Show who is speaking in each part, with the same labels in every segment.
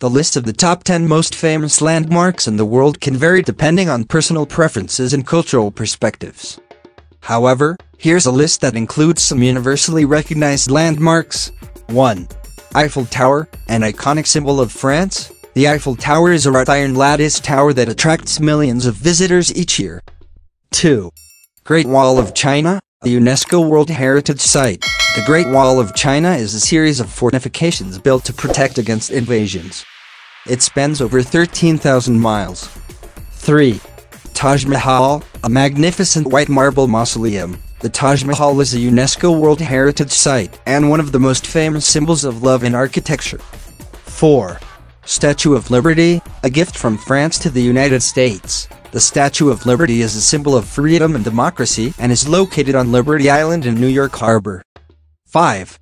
Speaker 1: The list of the top 10 most famous landmarks in the world can vary depending on personal preferences and cultural perspectives. However, here's a list that includes some universally recognized landmarks. 1. Eiffel Tower, an iconic symbol of France. The Eiffel Tower is a wrought iron lattice tower that attracts millions of visitors each year. 2. Great Wall of China, the UNESCO World Heritage Site. The Great Wall of China is a series of fortifications built to protect against invasions. It spans over 13,000 miles. 3. Taj Mahal, a magnificent white marble mausoleum. The Taj Mahal is a UNESCO World Heritage Site and one of the most famous symbols of love in architecture. 4. Statue of Liberty, a gift from France to the United States. The Statue of Liberty is a symbol of freedom and democracy and is located on Liberty Island in New York Harbor. 5.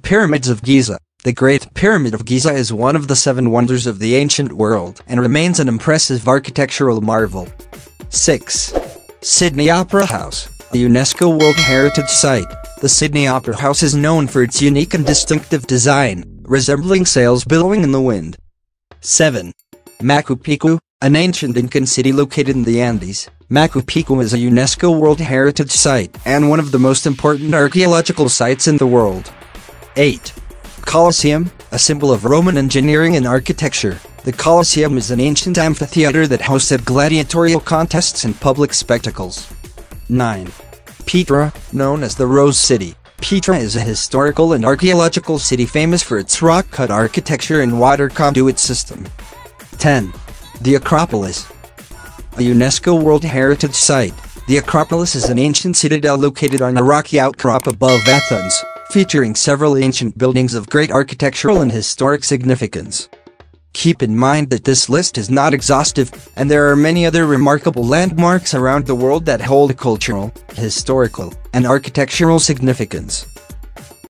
Speaker 1: Pyramids of Giza. The Great Pyramid of Giza is one of the seven wonders of the ancient world and remains an impressive architectural marvel. 6. Sydney Opera House, a UNESCO World Heritage Site. The Sydney Opera House is known for its unique and distinctive design, resembling sails billowing in the wind. 7. Machu Picchu, an ancient Incan city located in the Andes. Machu Picchu is a UNESCO World Heritage Site and one of the most important archaeological sites in the world. 8. Colosseum, a symbol of Roman engineering and architecture. The Colosseum is an ancient amphitheater that hosted gladiatorial contests and public spectacles. 9. Petra, known as the Rose City. Petra is a historical and archaeological city famous for its rock-cut architecture and water conduit system. 10. The Acropolis. A UNESCO World Heritage Site, the Acropolis is an ancient citadel located on a rocky outcrop above Athens featuring several ancient buildings of great architectural and historic significance. Keep in mind that this list is not exhaustive, and there are many other remarkable landmarks around the world that hold cultural, historical, and architectural significance.